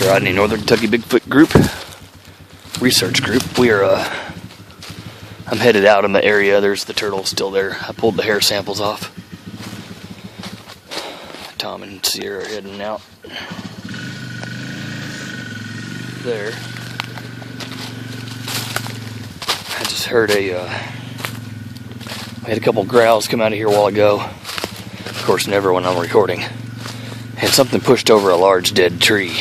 Rodney, Northern Kentucky Bigfoot Group research group. We are. Uh, I'm headed out in the area. There's the turtle still there. I pulled the hair samples off. Tom and Sierra are heading out. There. I just heard a. Uh, I had a couple growls come out of here a while ago. Of course, never when I'm recording. And something pushed over a large dead tree.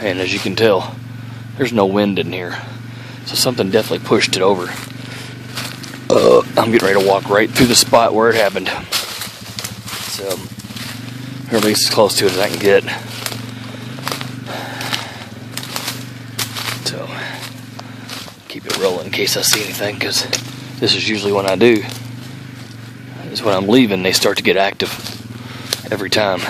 And as you can tell, there's no wind in here. So something definitely pushed it over. Uh, I'm getting ready to walk right through the spot where it happened. So, least as close to it as I can get. So, keep it rolling in case I see anything, because this is usually when I do. Is when I'm leaving, they start to get active every time.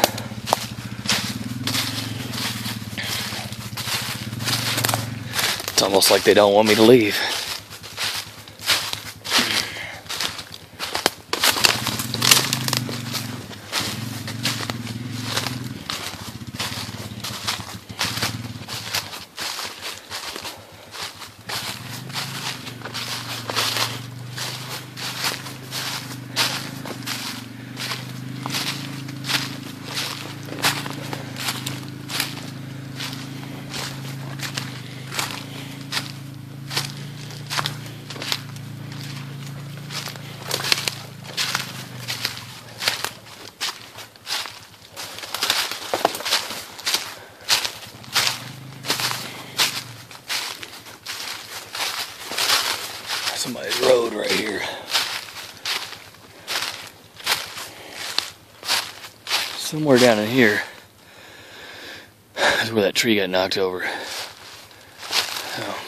It's almost like they don't want me to leave. somebody's road right here. Somewhere down in here is where that tree got knocked over. Oh.